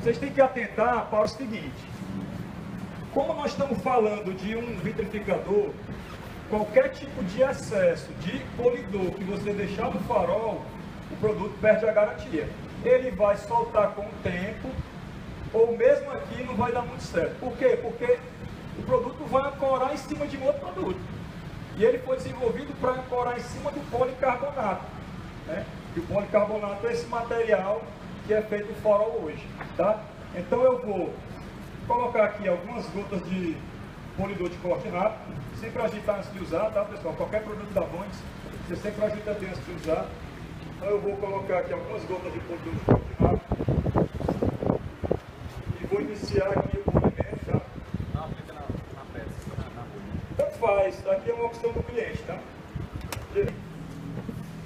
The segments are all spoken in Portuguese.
Vocês têm que atentar para o seguinte. Como nós estamos falando de um vitrificador, qualquer tipo de excesso de polidor que você deixar no farol, o produto perde a garantia. Ele vai soltar com o tempo, ou mesmo aqui não vai dar muito certo. Por quê? Porque o produto vai ancorar em cima de um outro produto. E ele foi desenvolvido para ancorar em cima do policarbonato. Né? E o policarbonato é esse material que é feito o farol hoje. Tá? Então eu vou colocar aqui algumas gotas de polidor de corte rápido, sempre agitar antes de usar, tá pessoal? Qualquer produto da Bondes, você sempre agita bem antes de usar. Então eu vou colocar aqui algumas gotas de polidor de corte rápido. E vou iniciar aqui o polimento, tá? Não, aplica na, na peça, na, na. Tanto faz, aqui é uma opção do cliente, tá?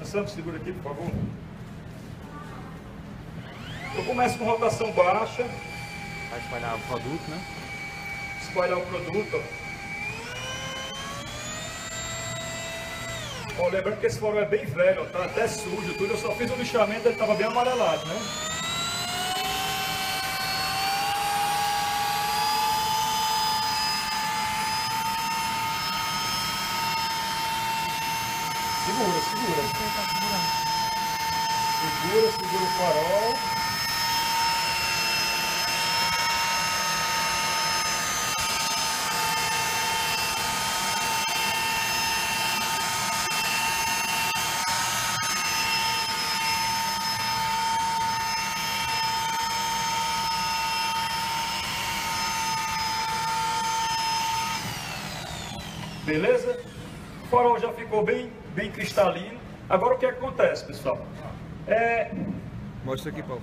Santos, segura aqui, por favor. Eu começo com rotação baixa, Vai espalhar o produto, né? espalhar o produto. ó. Lembrando que esse farol é bem velho, ó, tá até sujo, tudo. Eu só fiz o lixamento, ele estava bem amarelado, né? Segura, segura. Segura, segura o farol. Beleza? O farol já ficou bem, bem cristalino. Agora o que acontece, pessoal? É, Mostra aqui, Paulo.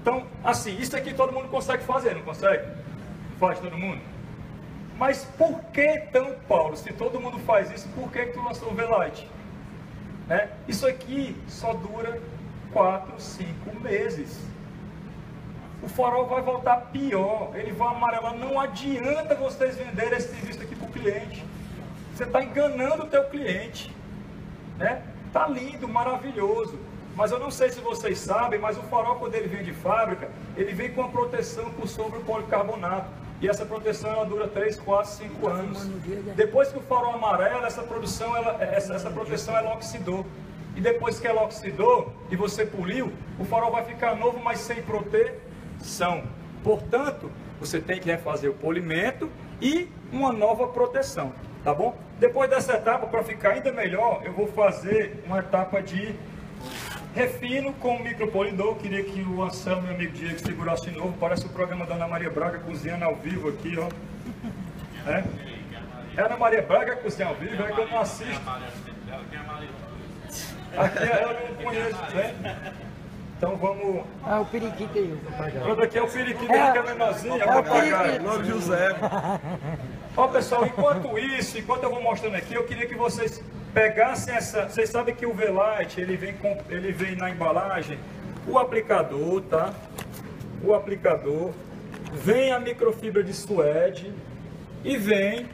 então, assim, isso aqui todo mundo consegue fazer, não consegue? Faz todo mundo? Mas por que então, Paulo, se todo mundo faz isso, por que, que tu lançou o V-Light? Né? Isso aqui só dura 4, 5 meses. O farol vai voltar pior, ele vai amarelar. Não adianta vocês venderem esse serviço aqui para o cliente. Você está enganando o teu cliente. Né? Tá lindo, maravilhoso. Mas eu não sei se vocês sabem, mas o farol quando ele vem de fábrica, ele vem com a proteção por sobre o policarbonato. E essa proteção ela dura 3, 4, 5 anos. Depois que o farol amarela, essa produção, ela, essa, essa proteção ela oxidou. E depois que ela oxidou e você poliu, o farol vai ficar novo, mas sem proteção. Portanto, você tem que refazer o polimento e uma nova proteção, tá bom? Depois dessa etapa, para ficar ainda melhor, eu vou fazer uma etapa de refino com micropolidor. Queria que o Anselmo, meu amigo Diego, segurasse de novo. Parece o programa da Ana Maria Braga cozinhando ao vivo aqui, ó. É, é Ana Maria Braga cozinhando ao vivo, é que eu não assisto. Aqui eu não conheço, né? Então vamos. Ah, o periquito aí. Pronto, aqui é o periquito, aqui que é menorzinho, é o papagaio. Nome José. Ó pessoal, enquanto isso, enquanto eu vou mostrando aqui, eu queria que vocês pegassem essa. Vocês sabem que o V-Light ele vem com, ele vem na embalagem o aplicador, tá? O aplicador, vem a microfibra de suede e vem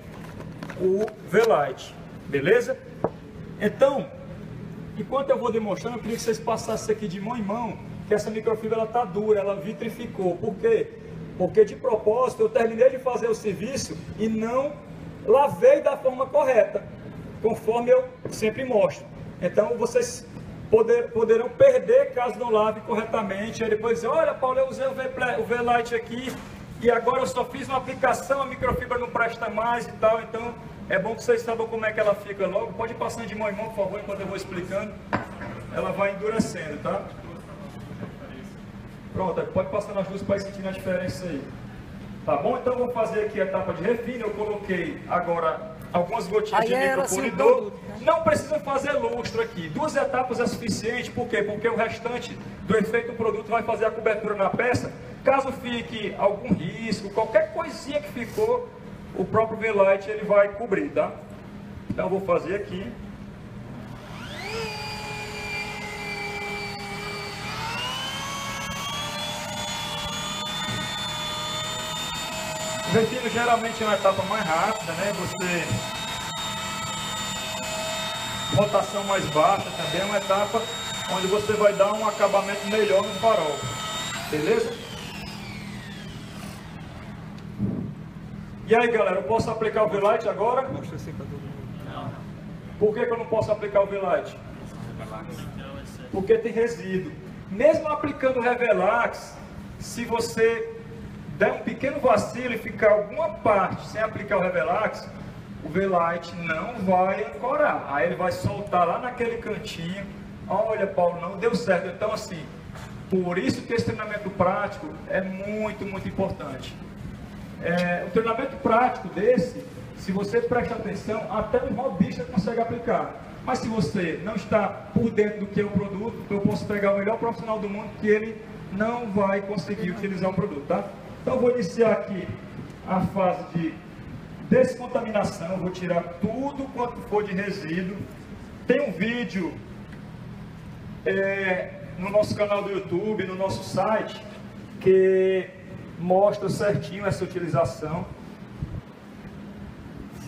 o V-Light, beleza? Então, enquanto eu vou demonstrando, eu queria que vocês passassem aqui de mão em mão, que essa microfibra ela tá dura, ela vitrificou. Por quê? Porque de propósito eu terminei de fazer o serviço e não lavei da forma correta, conforme eu sempre mostro. Então vocês poder, poderão perder caso não lave corretamente. Aí depois dizer, olha Paulo, eu usei o V- o V-Light aqui e agora eu só fiz uma aplicação, a microfibra não presta mais e tal. Então é bom que vocês saibam como é que ela fica logo. Pode ir passando de mão em mão, por favor, enquanto eu vou explicando. Ela vai endurecendo, tá? Pronto, pode passar nas duas para ir sentindo a diferença aí. Tá bom? Então vou fazer aqui a etapa de refino. Eu coloquei agora algumas gotinhas Aí de assim micropolidor. produto, né? Não precisa fazer lustro aqui. Duas etapas é suficiente. Por quê? Porque o restante do efeito do produto vai fazer a cobertura na peça. Caso fique algum risco, qualquer coisinha que ficou, o próprio V-Light ele vai cobrir, tá? Então eu vou fazer aqui. O refino geralmente é uma etapa mais rápida, né? Você rotação mais baixa também é uma etapa onde você vai dar um acabamento melhor no farol. Beleza? E aí galera, eu posso aplicar o V-Light agora? Mostra pra todo mundo. Por que, que eu não posso aplicar o V-Light? Porque tem resíduo. Mesmo aplicando o Revelax, se você der um pequeno vacilo e ficar alguma parte sem aplicar o Revelax, o V-Light não vai ancorar. Aí ele vai soltar lá naquele cantinho. Olha, Paulo, não deu certo. Então, assim, por isso que esse treinamento prático é muito, muito importante. É, o treinamento prático desse, se você presta atenção, até um robista consegue aplicar. Mas se você não está por dentro do que é o produto, eu posso pegar o melhor profissional do mundo que ele não vai conseguir utilizar o produto, tá? Então eu vou iniciar aqui a fase de descontaminação, vou tirar tudo quanto for de resíduo. Tem um vídeo é, no nosso canal do YouTube, no nosso site, que mostra certinho essa utilização.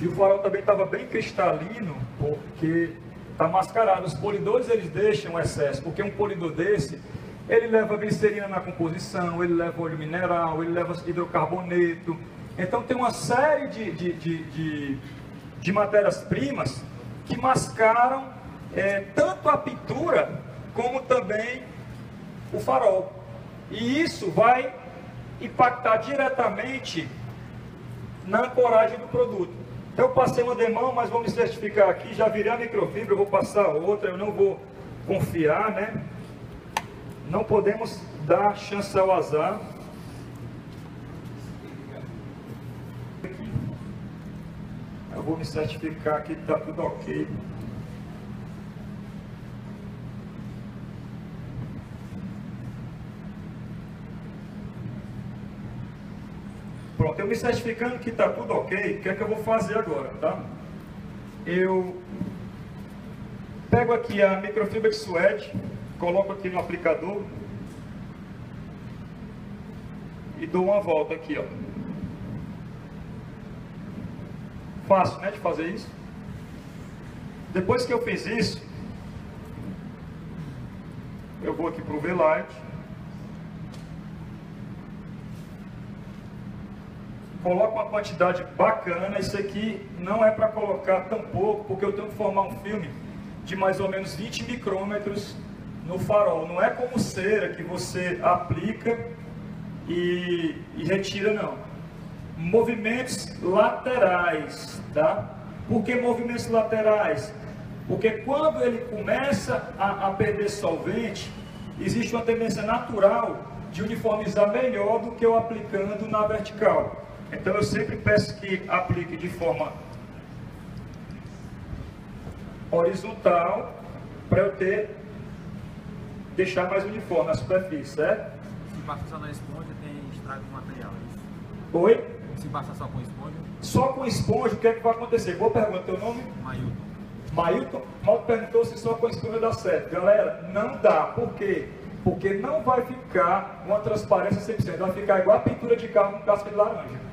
E o farol também estava bem cristalino, porque está mascarado. Os polidores eles deixam excesso, porque um polidor desse, ele leva glicerina na composição, ele leva óleo mineral, ele leva hidrocarboneto. Então tem uma série de, de, de, de, de matérias-primas que mascaram é, tanto a pintura como também o farol. E isso vai impactar diretamente na ancoragem do produto. Então eu passei uma demão, mas vou me certificar aqui, já virei a microfibra, eu vou passar outra, eu não vou confiar, né? Não podemos dar chance ao azar. Eu vou me certificar que está tudo ok. Pronto, eu me certificando que está tudo ok, o que é que eu vou fazer agora, tá? Eu pego aqui a microfibra de suede, coloco aqui no aplicador e dou uma volta aqui, ó. Fácil, né, de fazer isso? Depois que eu fiz isso, eu vou aqui para o V-Light coloca uma quantidade bacana. Isso aqui não é para colocar tão pouco, porque eu tenho que formar um filme de mais ou menos 20 micrômetros no farol. Não é como cera que você aplica e, e retira, não. Movimentos laterais, tá? Por que movimentos laterais? Porque quando ele começa a, a perder solvente, existe uma tendência natural de uniformizar melhor do que eu aplicando na vertical. Então eu sempre peço que aplique de forma horizontal para eu ter deixar mais uniforme a superfície, certo? Se passa só na esponja, tem estrago do material. é isso? Oi? Se passa só com esponja, Só com esponja, o que é que vai acontecer? Boa pergunta, teu nome? Mailton. Mailton mal perguntou se só com esponja dá certo. Galera, não dá. Por quê? Porque não vai ficar uma transparência 100%. Vai ficar igual a pintura de carro com casca de laranja.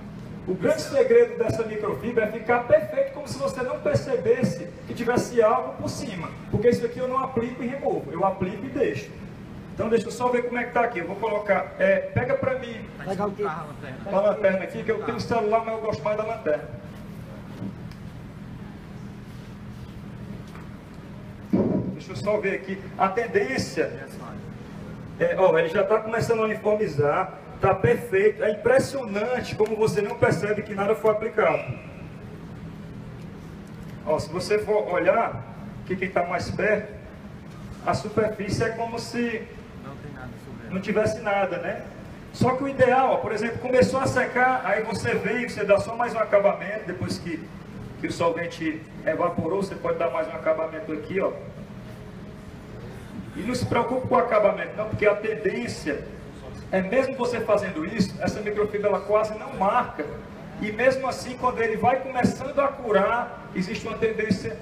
O grande segredo dessa microfibra é ficar perfeito, como se você não percebesse que tivesse algo por cima. Porque isso aqui eu não aplico e removo. Eu aplico e deixo. Então deixa eu só ver como é que está aqui. Eu vou colocar. É, pega para mim Pegar o? Carro, lanterna. a lanterna aqui, que eu tenho celular, mas eu gosto mais da lanterna. Deixa eu só ver aqui. A tendência é, ó, ele já está começando a uniformizar, está perfeito. É impressionante como você não percebe que nada foi aplicado. Ó, se você for olhar, que quem está mais perto, a superfície é como se Não nada não tivesse nada, né? Só que o ideal, ó, por exemplo, começou a secar, aí você vem, você dá só mais um acabamento, depois que, que o solvente evaporou, você pode dar mais um acabamento aqui, ó. E não se preocupe com o acabamento, não, porque a tendência é mesmo você fazendo isso, essa microfibra ela quase não marca. E mesmo assim, quando ele vai começando a curar, existe uma tendência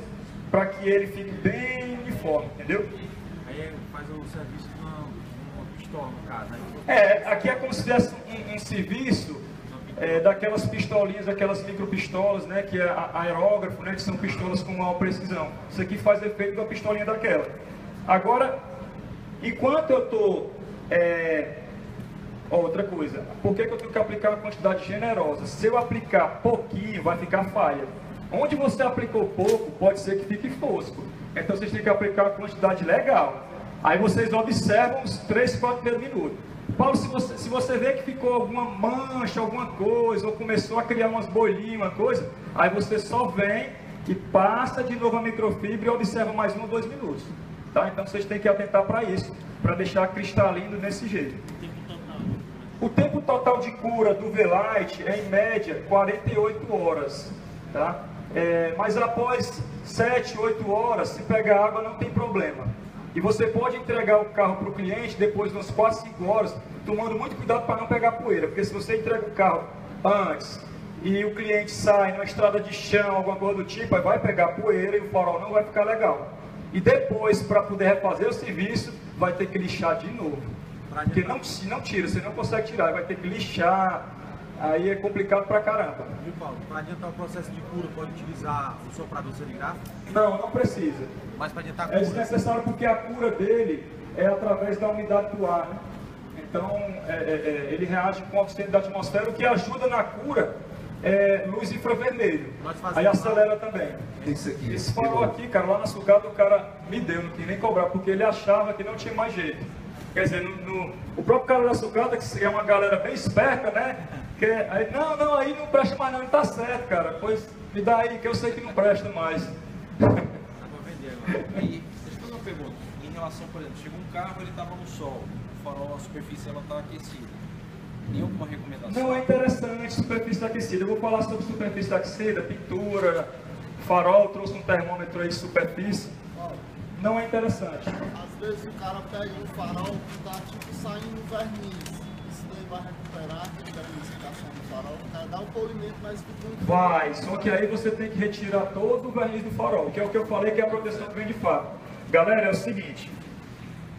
para que ele fique bem uniforme, entendeu? Aí faz o serviço de uma, uma pistola, no caso. Né? É, aqui é como se tivesse um, um serviço é, daquelas pistolinhas, aquelas micropistolas, né, que é aerógrafo, né, que são pistolas com maior precisão. Isso aqui faz efeito da pistolinha daquela. Agora, Enquanto eu estou. É, outra coisa, por que, que eu tenho que aplicar uma quantidade generosa? Se eu aplicar pouquinho, vai ficar falha. Onde você aplicou pouco, pode ser que fique fosco. Então vocês têm que aplicar uma quantidade legal. Aí vocês observam os 3, 4 primeiros minutos. Paulo, se você, se você vê que ficou alguma mancha, alguma coisa, ou começou a criar umas bolinhas, uma coisa, aí você só vem e passa de novo a microfibra e observa mais um ou dois minutos. Tá? Então vocês têm que atentar para isso, para deixar cristalino desse jeito. O tempo total de cura do Velite é em média 48 horas. Tá? É, mas após 7, 8 horas, se pegar água não tem problema. E você pode entregar o carro para o cliente depois de umas 4, 5 horas, tomando muito cuidado para não pegar poeira. Porque se você entrega o carro antes e o cliente sai numa estrada de chão, alguma coisa do tipo, aí vai pegar poeira e o farol não vai ficar legal. E depois, para poder refazer o serviço, vai ter que lixar de novo. Porque não, se não tira, você não consegue tirar, vai ter que lixar, aí é complicado pra caramba. Viu, Paulo? Para adiantar o processo de cura, pode utilizar o soprador serigráfico? Não, não precisa. Mas para adiantar a É cura, desnecessário porque a cura dele é através da umidade do ar. Né? Então, é, é, é, ele reage com o oxigênio da atmosfera, o que ajuda na cura é luz infravermelho. Aí acelera também. Isso aqui. Esse farol aqui, cara, lá na sucata o cara me deu, não quis nem cobrar, porque ele achava que não tinha mais jeito. Quer dizer, no, no- o próprio cara da sucata, que é uma galera bem esperta, né? Que, aí, não, não, aí não presta mais não, tá certo, cara. Pois me dá aí, que eu sei que não presta mais. E deixa eu fazer uma pergunta. Em relação, por exemplo, chegou um carro, ele estava no sol, o farol, a superfície ela está aquecida. Tem alguma recomendação? Não é interessante superfície aquecida. Eu vou falar sobre superfície aquecida, pintura, farol, trouxe um termômetro aí de superfície. Não é interessante. Vezes o cara pega um farol que tá tipo saindo verniz. Isso daí vai recuperar aquele vernizificação do farol. O cara dá o polimento, mas fica muito. Vai, só que aí você tem que retirar todo o verniz do farol, que é o que eu falei que é a proteção que vem de fábrica. Galera, é o seguinte,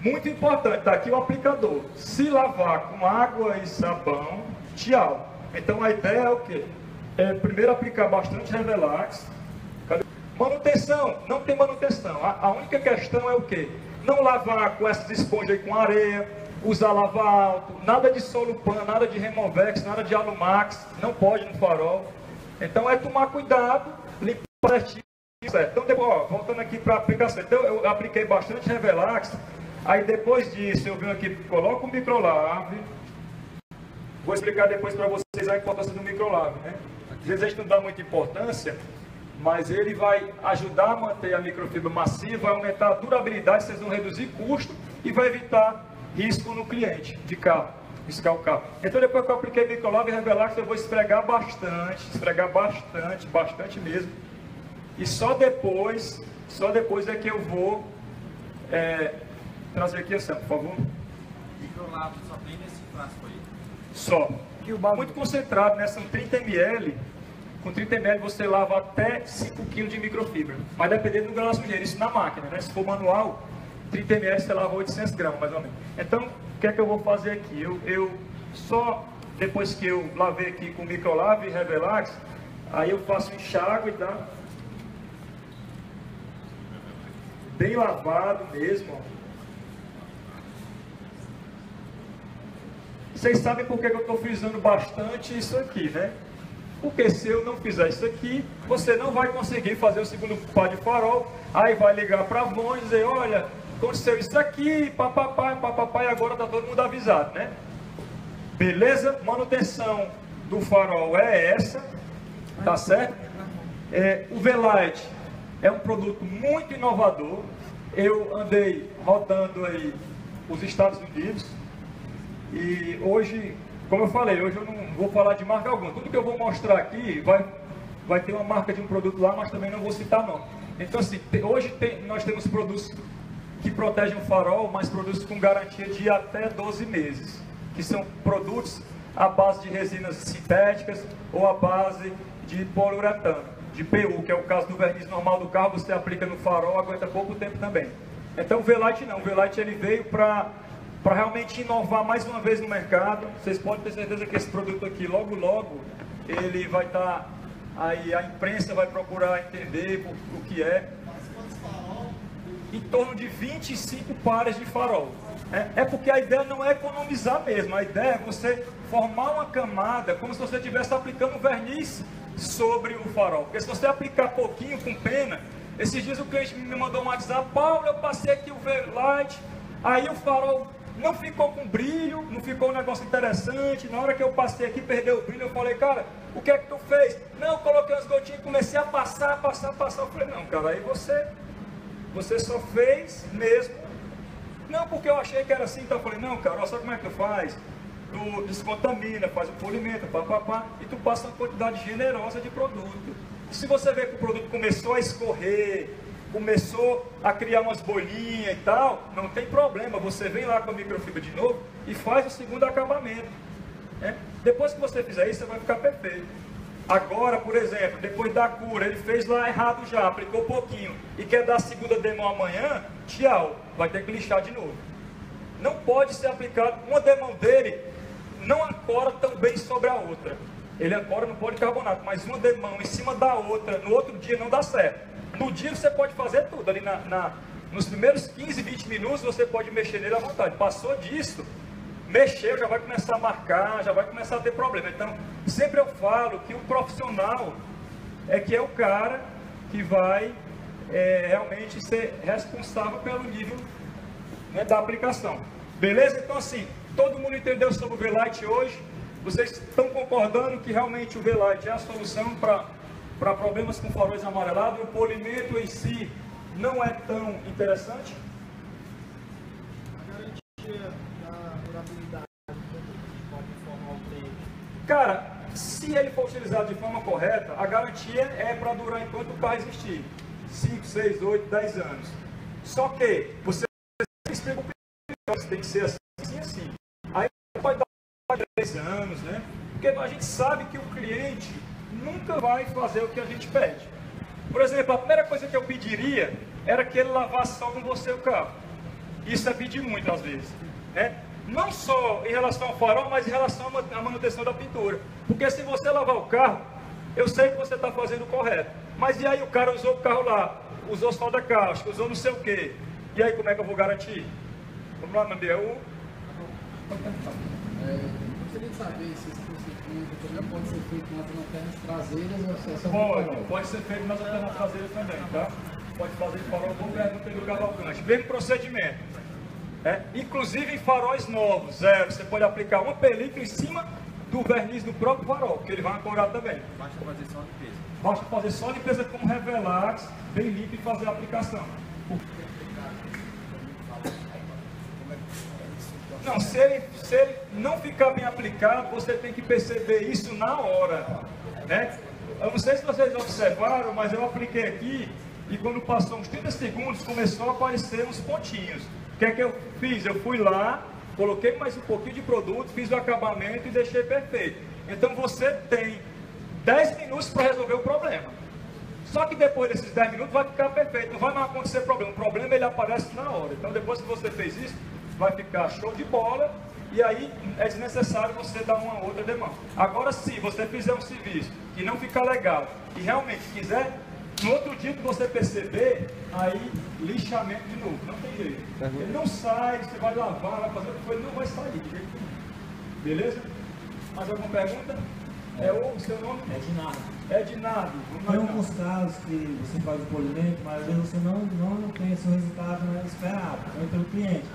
muito importante, tá aqui o aplicador. Se lavar com água e sabão, tchau. Então a ideia é o quê? É primeiro aplicar bastante Revelax. Manutenção, não tem manutenção. A, a única questão é o quê? Não lavar com essas esponjas aí com areia, usar lava alto, nada de solupan, nada de removex, nada de alumax, não pode no farol. Então é tomar cuidado, limpar certinho. Certo. Então, ó, voltando aqui para a aplicação. Então, eu apliquei bastante Revelax. Aí, depois disso, eu vim aqui, coloco o microlave. Vou explicar depois para vocês a importância do microlave, né? Às vezes a gente não dá muita importância, mas ele vai ajudar a manter a microfibra macia, vai aumentar a durabilidade, vocês vão reduzir custo e vai evitar risco no cliente de carro, riscar o carro. Então depois que eu apliquei microlave e Revelax, eu vou esfregar bastante, esfregar bastante, bastante mesmo. E só depois, só depois é que eu vou é, trazer aqui assim, por favor. Microlavo só tem nesse frasco aí. Só. Muito concentrado, né? São 30 ml. Com 30 ml você lava até 5 kg de microfibra. Mas dependendo do grau da sujeira, isso na máquina, né? Se for manual, 30 ml você lava 800 gramas, mais ou menos. Então, o que é que eu vou fazer aqui? Eu, eu só, depois que eu lavei aqui com microlave e Revelax, aí eu faço enxágue, tá? Bem lavado mesmo, ó. Vocês sabem por que eu estou frisando bastante isso aqui, né? Porque se eu não fizer isso aqui, você não vai conseguir fazer o segundo par de farol. Aí vai ligar para a Avon e dizer, olha, aconteceu isso aqui, papapá, papapá, e agora está todo mundo avisado, né? Beleza? Manutenção do farol é essa, tá certo? É, o Velite é um produto muito inovador. Eu andei rodando aí os Estados Unidos, e hoje, como eu falei, hoje eu não vou falar de marca alguma. Tudo que eu vou mostrar aqui vai, vai ter uma marca de um produto lá, mas também não vou citar não. Então assim, hoje tem- nós temos produtos que protegem o farol, mas produtos com garantia de até 12 meses. Que são produtos à base de resinas sintéticas ou à base de poliuretano, de PU, que é o caso do verniz normal do carro, você aplica no farol, aguenta pouco tempo também. Então o Velite não, o Velite ele veio para para realmente inovar mais uma vez no mercado. Vocês podem ter certeza que esse produto aqui, logo, logo, ele vai estar. aí a imprensa vai procurar entender o, o que é. Em torno de 25 pares de farol. É, é, porque a ideia não é economizar mesmo, a ideia é você formar uma camada como se você estivesse aplicando verniz sobre o farol. Porque se você aplicar pouquinho com pena, esses dias o cliente me mandou um WhatsApp, Paulo, eu passei aqui o V-Light, aí o farol não ficou com brilho, não ficou um negócio interessante. Na hora que eu passei aqui, perdeu o brilho, eu falei, cara, o que é que tu fez? Não, coloquei as gotinhas e comecei a passar, passar, passar. Eu falei, não, cara, aí você, você só fez mesmo. Não, porque eu achei que era assim, então eu falei, não, cara, olha só como é que tu faz. Tu descontamina, faz o polimento, papapá, e tu passa uma quantidade generosa de produto. Se você vê que o produto começou a escorrer, começou a criar umas bolinhas e tal, não tem problema, você vem lá com a microfibra de novo e faz o segundo acabamento. Né? Depois que você fizer isso, você vai ficar perfeito. Agora, por exemplo, depois da cura, ele fez lá errado já, aplicou pouquinho e quer dar a segunda demão amanhã, tchau, vai ter que lixar de novo. Não pode ser aplicado, uma demão dele não ancora tão bem sobre a outra. Ele ancora no policarbonato, mas uma demão em cima da outra, no outro dia não dá certo. No dia você pode fazer tudo, ali na, na, nos primeiros 15, 20 minutos você pode mexer nele à vontade. Passou disso, mexeu, já vai começar a marcar, já vai começar a ter problema. Então, sempre eu falo que o profissional é que é o cara que vai é, realmente ser responsável pelo nível né, da aplicação. Beleza? Então, assim, todo mundo entendeu sobre o V-Light hoje? Vocês estão concordando que realmente o V-Light é a solução para para problemas com faróis amarelados, o polimento em si não é tão interessante? A garantia da durabilidade, pode informar o tempo. Cara, se ele for utilizado de forma correta, a garantia é para durar enquanto o carro existir. 5, 6, 8, 10 anos. Só que você explica o que tem que ser assim, assim, assim. Aí pode dar 10 anos, né? Porque a gente sabe que o cliente nunca vai fazer o que a gente pede. Por exemplo, a primeira coisa que eu pediria era que ele lavasse só com você o carro. Isso é pedir muito às vezes. Né? Não só em relação ao farol, mas em relação à manutenção da pintura. Porque se você lavar o carro, eu sei que você está fazendo o correto. Mas e aí o cara usou o carro lá, usou solda cáustica, usou não sei o quê. E aí como é que eu vou garantir? Vamos lá, Mandeu. É, saber se também pode ser feito nas lanternas traseiras ou se é só Pode, pode ser feito nas lanternas traseiras também, tá? Pode fazer farol bom perto do cavalcante. Mesmo procedimento. É? Inclusive em faróis novos, zero, você pode aplicar uma película em cima do verniz do próprio farol, que ele vai ancorar também. Basta fazer só limpeza. Basta fazer só limpeza como Revelax, bem limpo e fazer a aplicação. Não, se ele, se ele não ficar bem aplicado, você tem que perceber isso na hora. Né? Eu não sei se vocês observaram, mas eu apliquei aqui e quando passou uns 30 segundos começou a aparecer uns pontinhos. O que é que eu fiz? Eu fui lá, coloquei mais um pouquinho de produto, fiz o acabamento e deixei perfeito. Então você tem 10 minutos para resolver o problema. Só que depois desses 10 minutos vai ficar perfeito, não vai mais acontecer problema. O problema ele aparece na hora. Então depois que você fez isso, vai ficar show de bola e aí é desnecessário você dar uma outra demanda. Agora, se você fizer um serviço que não ficar legal e realmente quiser, no outro dia que você perceber, aí lixamento de novo, não tem jeito. Uhum. Ele não sai, você vai lavar, vai fazer o que for, ele não vai sair de jeito nenhum. Beleza? Mais alguma pergunta? É o seu nome? É de nada. É de nada. Tem alguns casos que você faz o polimento, mas às vezes você não, não tem o resultado esperado, pelo cliente.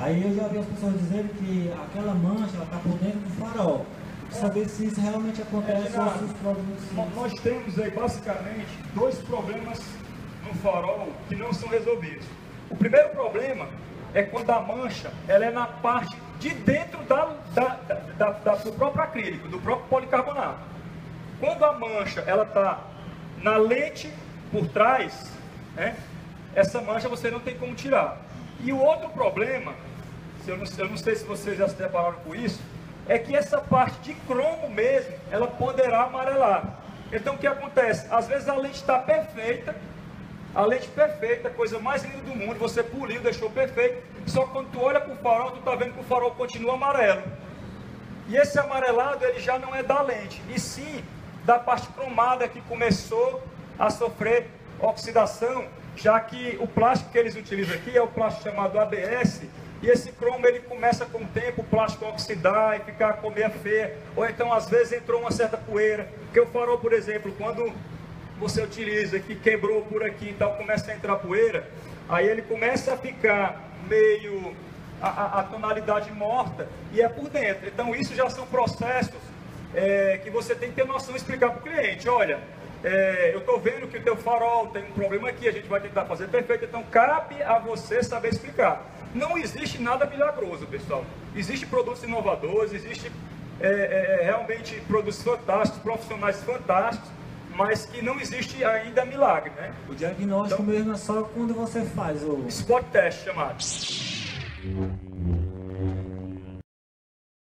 Aí eu já vi as pessoas dizendo que aquela mancha está por dentro do farol. Saber se isso realmente acontece é, ou se os problemas. Nós temos aí basicamente dois problemas no farol que não são resolvidos. O primeiro problema é quando a mancha ela é na parte de dentro da, da, da, da do próprio acrílico, do próprio policarbonato. Quando a mancha ela está na lente por trás, né, essa mancha você não tem como tirar. E o outro problema eu não, eu não sei se vocês já se depararam com isso, é que essa parte de cromo mesmo, ela poderá amarelar. Então o que acontece? Às vezes a lente está perfeita, a lente perfeita, coisa mais linda do mundo, você poliu, deixou perfeito, só que quando tu olha para o farol, tu está vendo que o farol continua amarelo. E esse amarelado, ele já não é da lente, e sim da parte cromada que começou a sofrer oxidação, já que o plástico que eles utilizam aqui é o plástico chamado ABS, e esse cromo ele começa com o tempo o plástico oxidar e ficar com meia feia, ou então às vezes entrou uma certa poeira, porque o farol, por exemplo, quando você utiliza que quebrou por aqui e tal, começa a entrar poeira, aí ele começa a ficar meio a, a, a tonalidade morta e é por dentro. Então isso já são processos é, que você tem que ter noção de explicar para o cliente, olha, é, eu estou vendo que o teu farol tem um problema aqui, a gente vai tentar fazer perfeito, então cabe a você saber explicar. Não existe nada milagroso, pessoal. Existem produtos inovadores, existem é, é, é, realmente produtos fantásticos, profissionais fantásticos, mas que não existe ainda milagre, né? O diagnóstico Então- mesmo é só quando você faz o. Spot test chamado.